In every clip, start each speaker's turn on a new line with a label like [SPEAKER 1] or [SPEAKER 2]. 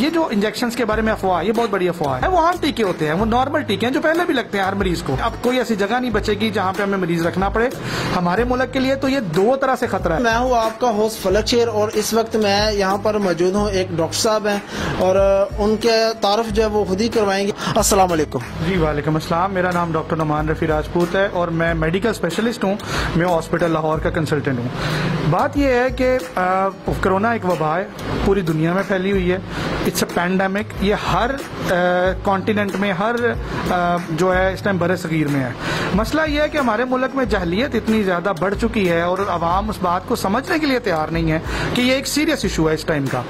[SPEAKER 1] ये जो इंजेक्शन के बारे में अफवाह ये बहुत बड़ी अफवाह है। वो आम टीके होते हैं वो नॉर्मल टीके हैं जो पहले भी लगते हैं हर मरीज़ को। अब कोई ऐसी जगह नहीं बचेगी जहाँ पे हमें मरीज़ रखना पड़े हमारे मुल्क के लिए तो ये दो तरह से खतरा है।
[SPEAKER 2] मैं हूँ आपका होस्ट फलक शेर और इस वक्त मैं यहाँ पर मौजूद हूँ एक डॉक्टर साहब हैं और उनके तारफ जो है वो खुद ही करवाएँगे। वालेकुम
[SPEAKER 1] जी वालेकुम अस्सलाम। मेरा नाम डॉक्टर नुमान रफ़ी राजपूत है और मैं मेडिकल स्पेशलिस्ट हूँ। मैं हॉस्पिटल लाहौर का कंसल्टेंट हूँ। बात यह है कि कोरोना एक वबा है पूरी दुनिया में फैली हुई है। इट्स अ पैंडमिक, ये हर कॉन्टिनेंट में, हर जो है, इस टाइम बर सगीर में है। मसला ये है कि हमारे मुल्क में जहलीत इतनी ज़्यादा बढ़ चुकी है और आवाम उस बात को समझने के लिए तैयार नहीं है कि ये एक सीरियस इशू है इस टाइम का।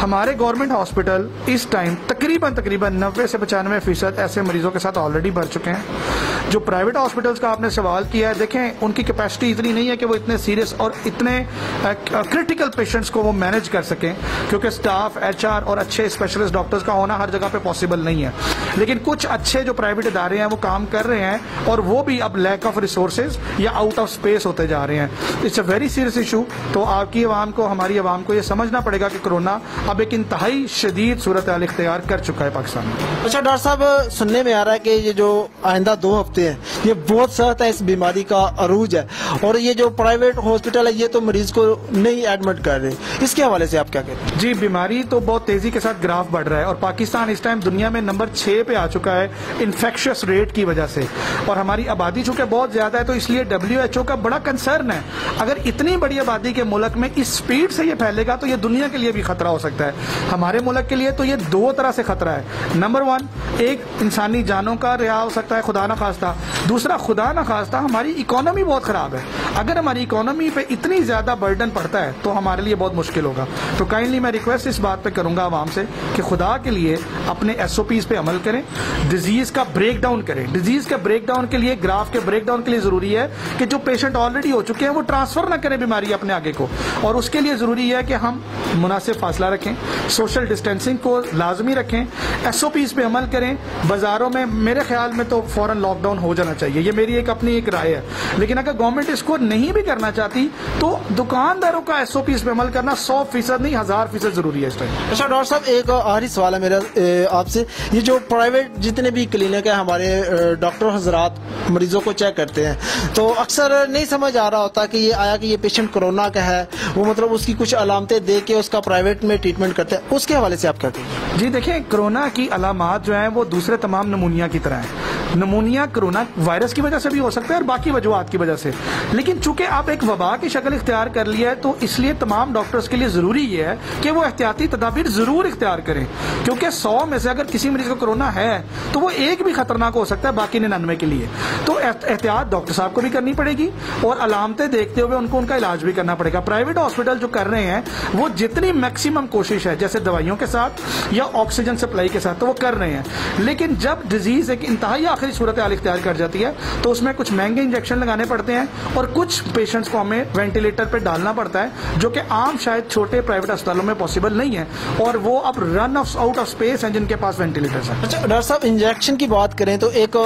[SPEAKER 1] हमारे गवर्नमेंट हॉस्पिटल इस टाइम तकरीबन तकरीबन नब्बे से पचानवे फ़ीसद ऐसे मरीजों के साथ ऑलरेडी भर चुके हैं। जो प्राइवेट हॉस्पिटल्स का आपने सवाल किया है, देखें, उनकी कैपेसिटी इतनी नहीं है कि वो इतने सीरियस और इतने क्रिटिकल पेशेंट्स को वो मैनेज कर सकें, क्योंकि स्टाफ एचआर और अच्छे स्पेशलिस्ट डॉक्टर्स का होना हर जगह पे पॉसिबल नहीं है। लेकिन कुछ अच्छे जो प्राइवेट इदारे हैं वो काम कर रहे हैं और वो भी अब लैक ऑफ़ रिसोर्सेज या आउट ऑफ़ स्पेस होते जा रहे हैं। It's a very serious issue तो आपकी आवाम को हमारी आवाम को ये समझना पड़ेगा कि कोरोना अब एक इंतहाई शदीद सूरत हाल इख्तियार कर चुका है पाकिस्तान में।
[SPEAKER 2] अच्छा डॉक्टर साहब सुनने में आ रहा है कि ये जो आइंदा दो हफ़्ते हैं ये बहुत सख्त है इस बीमारी का अरूज है। और ये जो प्राइवेट हॉस्पिटल है ये तो मरीज़ को नहीं एडमिट कर रहे इसके हवाले से आप क्या कहते हैं?
[SPEAKER 1] जी बीमारी तो बहुत तेज़ी के साथ ग्राफ बढ़ रहा है और पाकिस्तान इस टाइम दुनिया में नंबर छह पे आ चुका है इन्फेक्शियस रेट की वजह से। और हमारी आबादी चूँकि बहुत ज़्यादा है तो इसलिए डब्ल्यू का बड़ा कंसर्न है। अगर इतनी बड़ी आबादी के मुल्क में इस स्पीड से ये फैलेगा तो ये दुनिया के लिए भी खतरा हो सकता है। हमारे मुल्क के लिए तो ये दो तरह से खतरा है। नंबर वन एक इंसानी जानों का रिहा हो सकता है, खुदा ना खास्ता। दूसरा, खुदा ना खास्ता, हमारी इकोनॉमी बहुत खराब है। अगर हमारी इकोनॉमी पे इतनी ज़्यादा बर्डन पड़ता है तो हमारे लिए बहुत मुश्किल होगा। तो काइंडली मैं रिक्वेस्ट इस बात पे करूँगा आवाम से कि खुदा के लिए अपने एस पे अमल करें डिज़ीज़ का ब्रेक डाउन करें। डिज़ीज़ के ब्रेक डाउन के लिए ग्राफ के ब्रेक डाउन के लिए ज़रूरी है कि जो पेशेंट ऑलरेडी हो चुके हैं वो ट्रांसफ़र ना करें बीमारी अपने आगे को। और उसके लिए ज़रूरी है कि हम मुनासिब फासला रखें सोशल डिस्टेंसिंग को लाजमी रखें एस पे अमल करें। बाजारों में मेरे ख्याल में तो फ़ौरन लॉकडाउन हो जाना चाहिए। ये मेरी एक अपनी एक राय है। लेकिन अगर गवर्नमेंट इसको नहीं भी करना चाहती तो दुकानदारों का एस पे अमल करना सौ फ़ीसद नहीं हज़ार फ़ीसद ज़रूरी है इस टाइम
[SPEAKER 2] अच्छा डॉक्टर साहब एक आखिरी सवाल है मेरा। ए, आपसे, ये जो प्राइवेट जितने भी क्लिनिक है, हमारे डॉक्टर हजरात मरीजों को चेक करते हैं। तो अक्सर नहीं समझ आ रहा होता कि ये आया कि ये पेशेंट कोरोना का है, वो मतलब उसकी कुछ अलामतें दे के उसका प्राइवेट में ट्रीटमेंट करते हैं। उसके हवाले से आप क्या कहेंगे?
[SPEAKER 1] जी देखिए कोरोना की अलामत जो है, वो दूसरे तमाम नमूनिया की तरह है। नमूनिया कोरोना वायरस की वजह से भी हो सकता है और बाकी वजूहत की वजह से। लेकिन चूँकि आप एक वबा की शक्ल इख्तियार कर लिया है तो इसलिए तमाम डॉक्टर्स के लिए ज़रूरी ये है कि वो एहतियाती तदाबीर ज़रूर इख्तियार करें। क्योंकि सौ में से अगर किसी मरीज़ को कोरोना है तो वो एक भी खतरनाक हो सकता है बाकी निन्यानवे के लिए। तो एहतियात डॉक्टर साहब को भी करनी पड़ेगी और अलामतें देखते हुए उनको उनका इलाज भी करना पड़ेगा। प्राइवेट हॉस्पिटल जो कर रहे हैं, वो जितनी मैक्सिमम कोशिश है, जैसे दवाइयों के साथ या ऑक्सीजन सप्लाई के साथ तो वो कर रहे हैं। लेकिन जब डिज़ीज़ एक इंतहाई आखिरी सूरत हाल इख्तियार कर जाती है। तो उसमें कुछ महँगे इंजेक्शन लगाने पड़ते हैं और कुछ पेशेंट्स को हमें वेंटिलेटर पर डालना पड़ता है, जो कि आम शायद छोटे प्राइवेट अस्पतालों में पॉसिबल नहीं है। और वो अब run of out of space हैं जिनके पास वेंटिलेटर्स हैं।
[SPEAKER 2] अच्छा डॉक्टर साहब इंजेक्शन की बात करें तो एक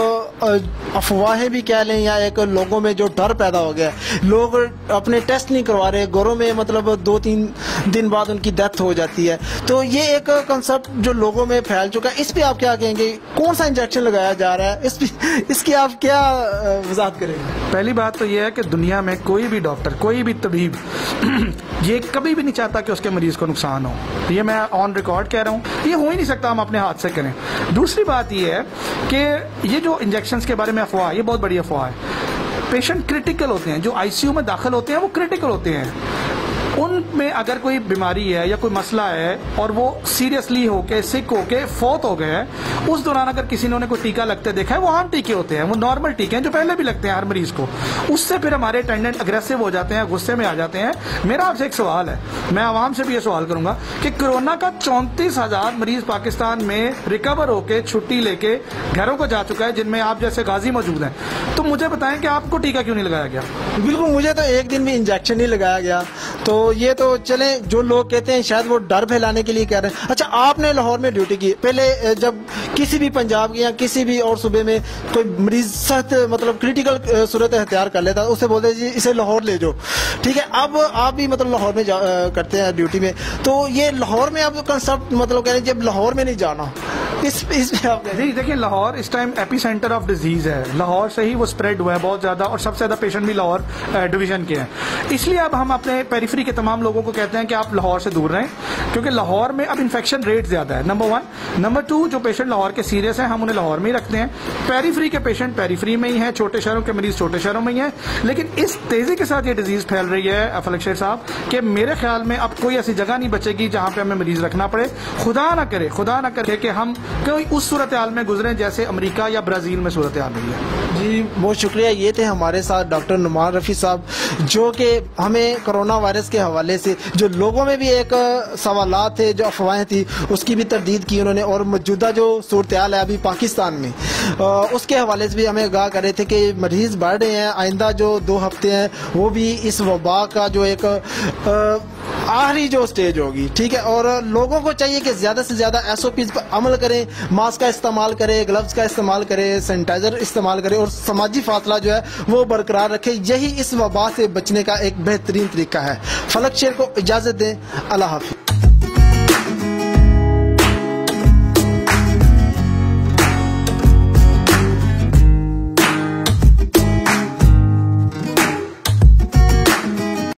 [SPEAKER 2] अफवाहें भी कह लें या एक लोगों में जो डर पैदा हो गया लोग अपने टेस्ट नहीं करवा रहे, घरों में मतलब दो तीन दिन बाद उनकी डेथ हो जाती है। तो ये एक कंसेप्ट जो लोगों में फैल चुका है। इस पे आप क्या कहेंगे? कौन सा इंजेक्शन लगाया जा रहा है? इस इसकी आप क्या वजाहत करेंगे?
[SPEAKER 1] पहली बात तो यह है कि दुनिया में कोई भी डॉक्टर, कोई भी तबीब, ये कभी भी नहीं चाहता कि उसके मरीज़ को नुकसान हो। ये मैं ऑन रिकॉर्ड कह रहा हूँ। ये हो ही नहीं सकता हम अपने हाथ से करें। दूसरी बात यह है कि ये जो इंजेक्शन के बारे में अफवाह ये बहुत बड़ी अफवाह है। पेशेंट क्रिटिकल होते हैं, जो आईसीयू में दाखिल होते हैं, वो क्रिटिकल होते हैं। उनमें अगर कोई बीमारी है या कोई मसला है और वो सीरियसली होके सिक होके फौत हो गए हैं, उस दौरान अगर किसी ने उन्हें कोई टीका लगते देखा है, वो आम टीके होते हैं, वो नॉर्मल टीके हैं, जो पहले भी लगते हैं हर मरीज़ को। उससे फिर हमारे अटेंडेंट अग्रेसिव हो जाते हैं, गुस्से में आ जाते हैं। मेरा आपसे एक सवाल है। मैं आवाम से भी ये सवाल करूँगा कि कोरोना का चौंतीस हज़ार मरीज़ पाकिस्तान में रिकवर होके, छुट्टी लेके घरों को जा चुका है, जिनमें आप जैसे गाजी मौजूद हैं। तो मुझे बताएँ कि आपको टीका क्यों नहीं लगाया गया?
[SPEAKER 2] बिल्कुल, मुझे तो एक दिन भी इंजेक्शन नहीं लगाया गया। तो ये तो चले जो लोग कहते हैं शायद वो डर फैलाने के लिए कह रहे हैं। अच्छा आपने लाहौर में ड्यूटी की। पहले जब किसी भी पंजाब की या किसी भी और सूबे में कोई मरीज़ सख्त मतलब क्रिटिकल सूरत हथियार कर लेता उसे बोलते जी इसे लाहौर ले जाओ। ठीक है अब आप भी मतलब लाहौर में करते हैं ड्यूटी में। तो ये लाहौर में अब कंसेप्ट मतलब कह रहे हैं जब लाहौर में नहीं जाना इस इसमें आप
[SPEAKER 1] जी देखिए लाहौर इस time epicentre of disease है। लाहौर से ही वो स्प्रेड हुआ है बहुत ज़्यादा और सबसे ज़्यादा पेशेंट भी लाहौर डिवीज़न के हैं। इसलिए अब हम अपने पेरीफ्री के तमाम लोगों को कहते हैं कि आप लाहौर से दूर रहें, क्योंकि लाहौर में अब इन्फेक्शन रेट ज़्यादा है। नंबर वन नंबर टू जो पेशेंट लाहौर के सीरियस हैं, हम उन्हें लाहौर में ही रखते हैं। पेरीफ्री के पेशेंट पेरीफ्री में ही है, छोटे शहरों के मरीज़ छोटे शहरों में ही है। लेकिन इस तेज़ी के साथ ये डिज़ीज़ फैल रही है फलक शेर साहब, कि मेरे ख्याल में अब कोई ऐसी जगह नहीं बचेगी जहाँ पे हमें मरीज़ रखना पड़े। खुदा ना करे, खुदा ना करे कि हम कोई उस सूरत हाल में गुजरे जैसे अमरीका या ब्राज़ील में सूरत हाल हुई है।
[SPEAKER 2] जी, बहुत शुक्रिया। ये थे हमारे साथ डॉक्टर नुमान रफ़ी साहब, जो कि हमें कोरोना वायरस के हवाले से जो लोगों में भी एक सवाल थे, जो अफवाहें थी, उसकी भी तरदीद की उन्होंने और मौजूदा जो सूरत है अभी पाकिस्तान में। उसके हवाले से भी हमें आगाह कर रहे थे कि मरीज़ बढ़ रहे हैं, आइंदा जो दो हफ़्ते हैं, वो भी इस वबा का जो एक आखिरी जो स्टेज होगी, ठीक है? और लोगों को चाहिए कि ज़्यादा से ज़्यादा एस ओ पी पर अमल करें मास्क का इस्तेमाल करें ग्लव्स का इस्तेमाल करें सैनिटाइजर इस्तेमाल करें और समाजी फासला जो है, वो बरकरार रखें। यही इस वबा से बचने का एक बेहतरीन तरीका है। फलक शेर को इजाज़त दें। अल्लाह हाफिज।